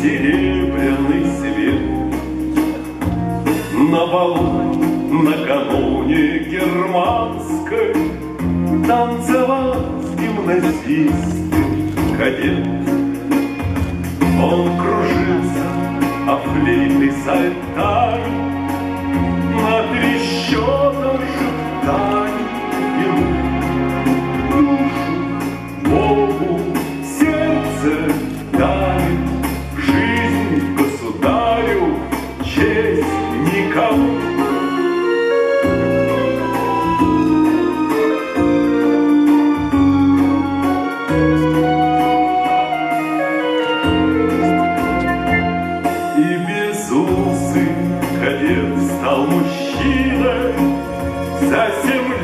серебряный свет. На балу накануне германской Танцевал с гимназистом кадет. Он кружился, а флейты сальтами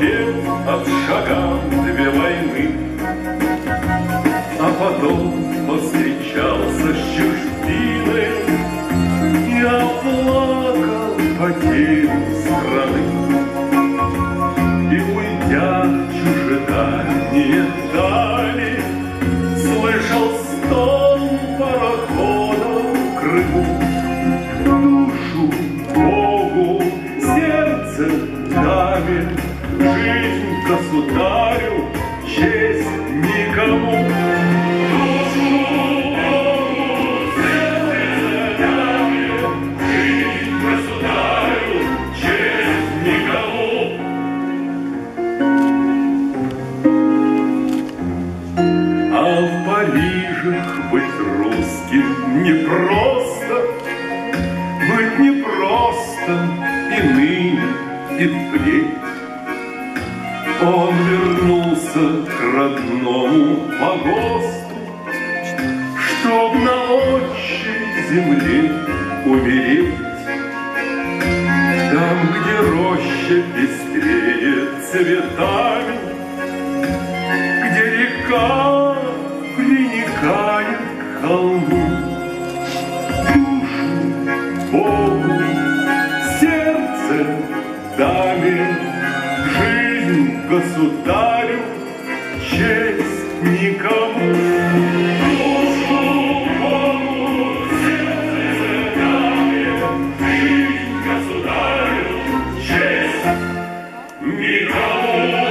лет отшагал две войны. А потом повстречался с чужбиной. И оплакал потерю страны. И уйдя в чужедальние дали Слышал стон парохода в Крыму. Душу Богу, сердце даме Жизнь государю, честь никому А быть русским непросто, Быть непросто и ныне, и впредь. Он вернулся к родному погосту, Чтоб на отчей земле умереть. Там, где роща пестрее цветами, где река приникает к холму. Душу Богу, сердце жизнь государю, честь никому. Никому!